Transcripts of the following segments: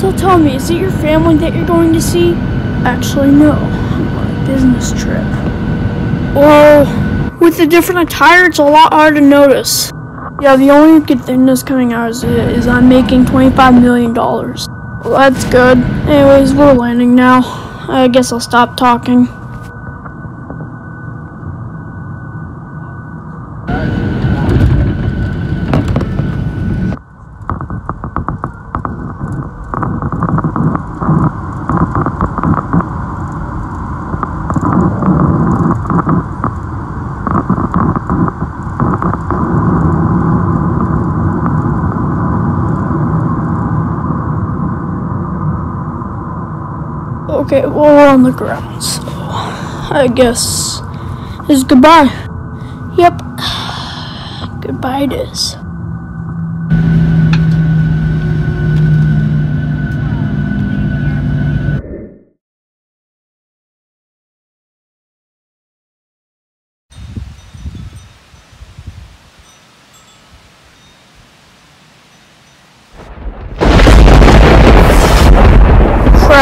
So tell me, is it your family that you're going to see? Actually, no. I'm on a business trip. Well, with the different attire, it's a lot harder to notice. Yeah, the only good thing that's coming out is, is I'm making $25 million. Well, that's good. Anyways, we're landing now. I guess I'll stop talking. Okay, well, we're on the ground, so I guess is goodbye. Yep, goodbye it is.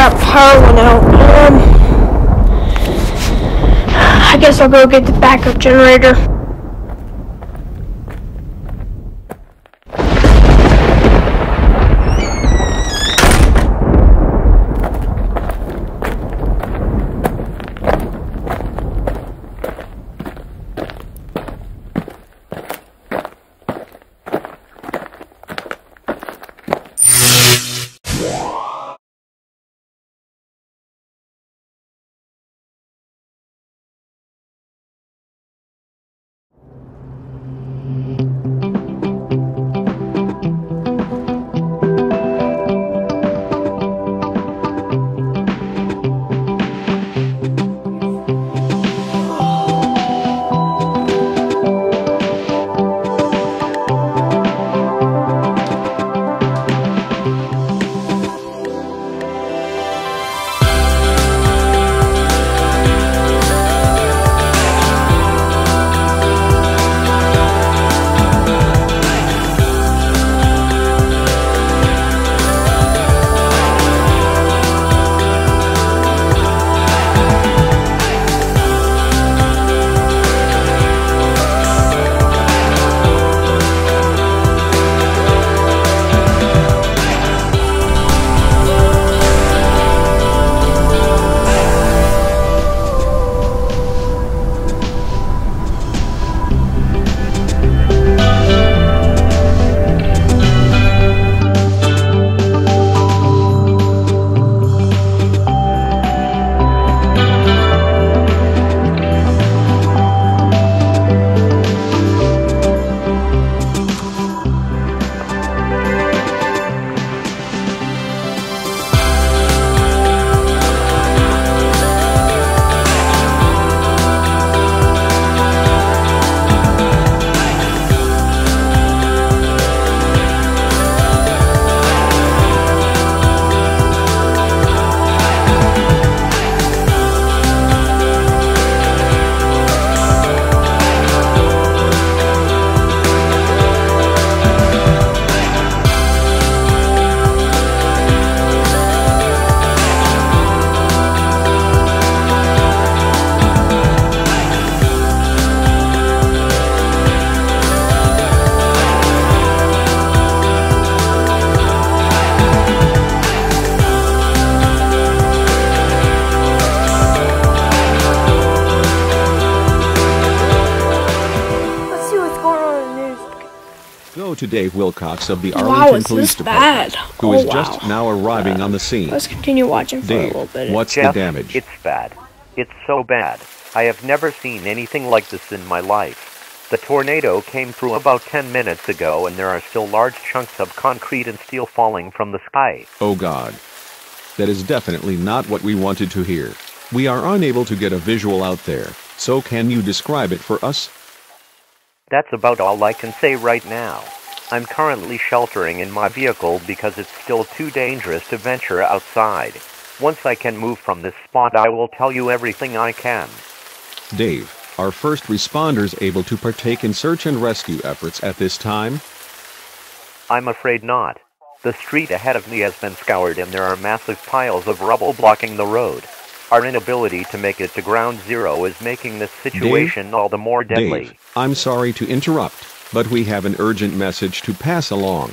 Crap, power went out. Um, I guess I'll go get the backup generator. Go to Dave Wilcox of the Arlington it's Police this Department, bad. who oh, is Oh, just wow. now arriving on the scene. Let's continue watching for a Dave, little bit. what's Jeff, the damage? It's bad. It's so bad. I have never seen anything like this in my life. The tornado came through about 10 minutes ago, and there are still large chunks of concrete and steel falling from the sky. Oh God. That is definitely not what we wanted to hear. We are unable to get a visual out there, so can you describe it for us? That's about all I can say right now. I'm currently sheltering in my vehicle because it's still too dangerous to venture outside. Once I can move from this spot, I will tell you everything I can. Dave, are first responders able to partake in search and rescue efforts at this time? I'm afraid not. The street ahead of me has been scoured and there are massive piles of rubble blocking the road. Our inability to make it to ground zero is making this situation all the more deadly. Dave, I'm sorry to interrupt, but we have an urgent message to pass along.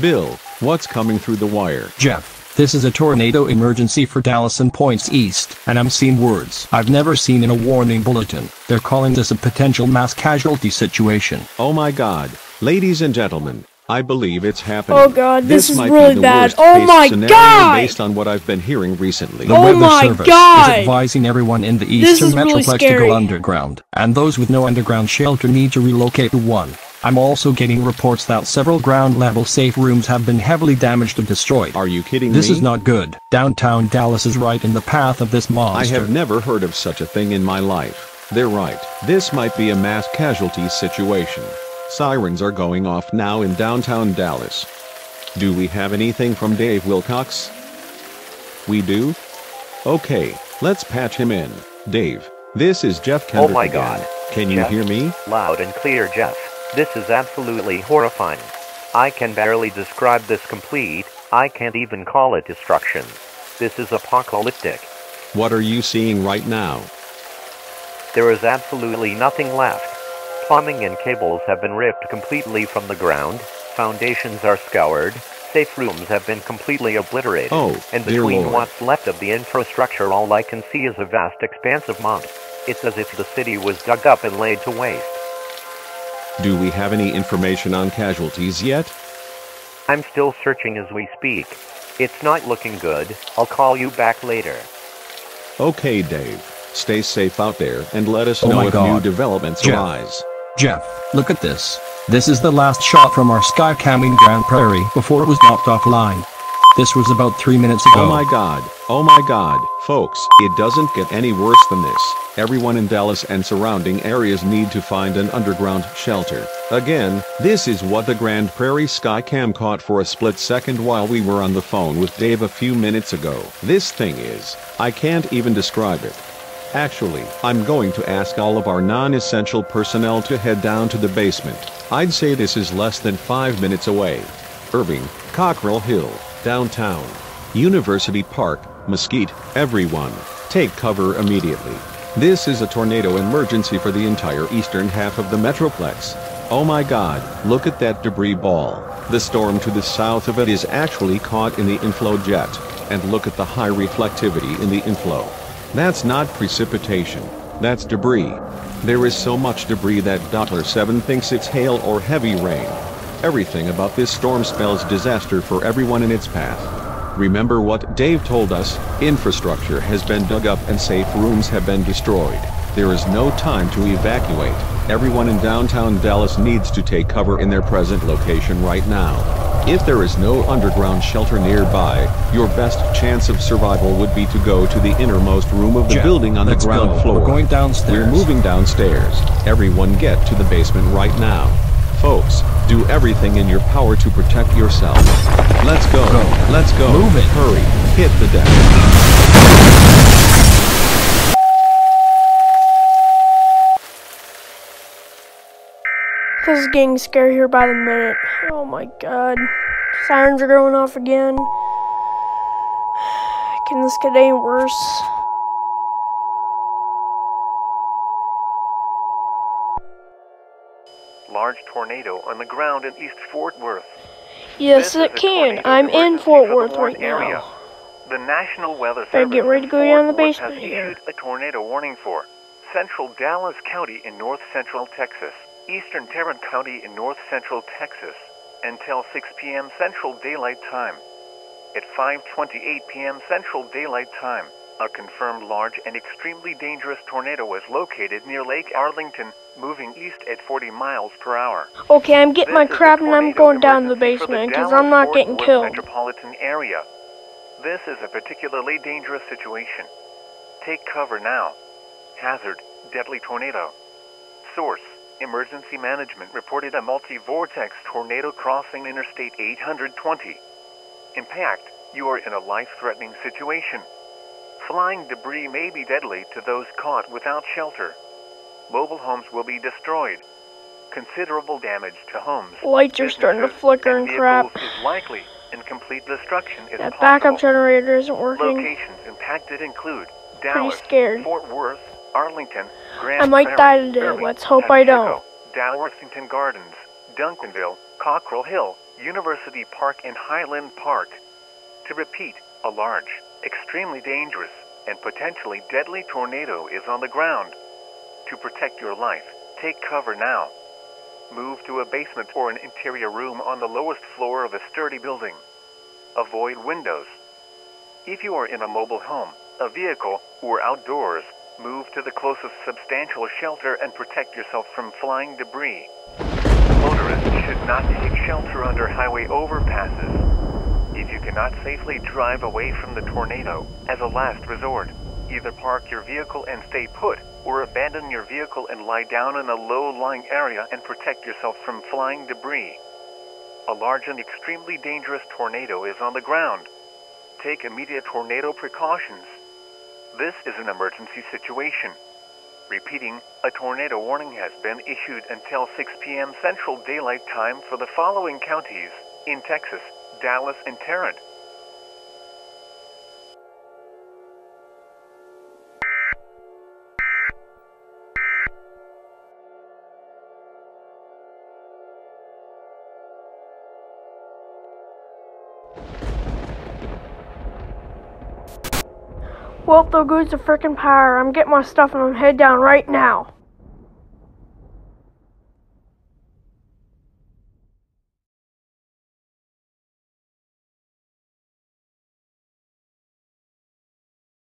Bill, what's coming through the wire? Jeff, this is a tornado emergency for Dallas and points east, and I'm seeing words I've never seen in a warning bulletin. They're calling this a potential mass casualty situation. Oh my god. Ladies and gentlemen, I believe it's happening. Oh God, this is really bad. Oh my God! Based on what I've been hearing recently. The Oh Weather my Service God! is advising everyone in the eastern is really metroplex to go underground, and those with no underground shelter need to relocate to one. I'm also getting reports that several ground-level safe rooms have been heavily damaged or destroyed. Are you kidding This me? is not good. Downtown Dallas is right in the path of this monster. I have never heard of such a thing in my life. They're right. This might be a mass casualty situation. Sirens are going off now in downtown Dallas. Do we have anything from Dave Wilcox? We do? Okay, let's patch him in. Dave, this is Jeff oh Kendrick Oh my again. God. Can you Jeff? hear me? Loud and clear, Jeff. This is absolutely horrifying. I can barely describe this complete, I can't even call it destruction. This is apocalyptic. What are you seeing right now? There is absolutely nothing left. Plumbing and cables have been ripped completely from the ground, foundations are scoured, safe rooms have been completely obliterated, Oh, and between Lord. what's left of the infrastructure all I can see is a vast expanse of mud. It's as if the city was dug up and laid to waste. Do we have any information on casualties yet? I'm still searching as we speak. It's not looking good. I'll call you back later. Okay, Dave. Stay safe out there and let us Oh know my if new developments Jeff. arise. Jeff, look at this. This is the last shot from our Skycam in Grand Prairie before it was knocked offline. This was about three minutes ago. Oh my god. Oh my god. Folks, it doesn't get any worse than this. Everyone in Dallas and surrounding areas need to find an underground shelter. Again, this is what the Grand Prairie Skycam caught for a split second while we were on the phone with Dave a few minutes ago. This thing is, I can't even describe it. Actually, I'm going to ask all of our non-essential personnel to head down to the basement. I'd say this is less than five minutes away. Irving, Cockrell Hill, downtown. University Park, Mesquite, everyone, take cover immediately. This is a tornado emergency for the entire eastern half of the Metroplex. Oh my god, look at that debris ball. The storm to the south of it is actually caught in the inflow jet. And look at the high reflectivity in the inflow. That's not precipitation. That's debris. There is so much debris that Doppler 7 thinks it's hail or heavy rain. Everything about this storm spells disaster for everyone in its path. Remember what Dave told us, infrastructure has been dug up and safe rooms have been destroyed. There is no time to evacuate. Everyone in downtown Dallas needs to take cover in their present location right now. If there is no underground shelter nearby, your best chance of survival would be to go to the innermost room of the building on the ground go. floor. We're going downstairs. We're moving downstairs. Everyone get to the basement right now. Folks, do everything in your power to protect yourself. Let's go. Go. Let's go. Move it. Hurry. Hit the deck. This is getting scarier by the minute. Oh my god. Sirens are going off again. Can this get any worse? Large tornado on the ground in East Fort Worth. Yes, This it can. I'm in Fort Worth right area. now. The National Weather Better Service get ready to go down the basement has here. issued a tornado warning for central Dallas County in north central Texas, eastern Tarrant County in north central Texas, until 6 p.m. Central Daylight Time. At 5:28 p.m. Central Daylight Time, a confirmed large and extremely dangerous tornado was located near Lake Arlington, moving east at 40 miles per hour. Okay, I'm getting my This is a crap and I'm going down the basement because I'm not getting killed. Metropolitan area. This is a particularly dangerous situation. Take cover now. Hazard: deadly tornado. Source: Emergency Management reported a multi-vortex tornado crossing Interstate 820. Impact: You are in a life-threatening situation. Flying debris may be deadly to those caught without shelter. Mobile homes will be destroyed. Considerable damage to homes. Lights are starting to flicker and crap. vehicles is likely. and complete destruction is That possible. backup generator isn't working. Locations impacted include Dallas, scared. Fort Worth, Arlington, Grand I might die today. Irving, Let's hope I don't. Pantego, Dalworthington Gardens, Duncanville, Cockrell Hill, University Park, and Highland Park. To repeat, a large, extremely dangerous, and potentially deadly tornado is on the ground. To protect your life, take cover now. Move to a basement or an interior room on the lowest floor of a sturdy building. Avoid windows. If you are in a mobile home, a vehicle, or outdoors, move to the closest substantial shelter and protect yourself from flying debris. Motorists should not take shelter under highway overpasses. If you cannot safely drive away from the tornado, as a last resort, either park your vehicle and stay put, or abandon your vehicle and lie down in a low-lying area and protect yourself from flying debris. A large and extremely dangerous tornado is on the ground. Take immediate tornado precautions. This is an emergency situation. Repeating, a tornado warning has been issued until 6 p.m. Central Daylight Time for the following counties in Texas, Dallas, and Tarrant. Well, there goes the frickin' power. I'm getting my stuff and I'm head down right now.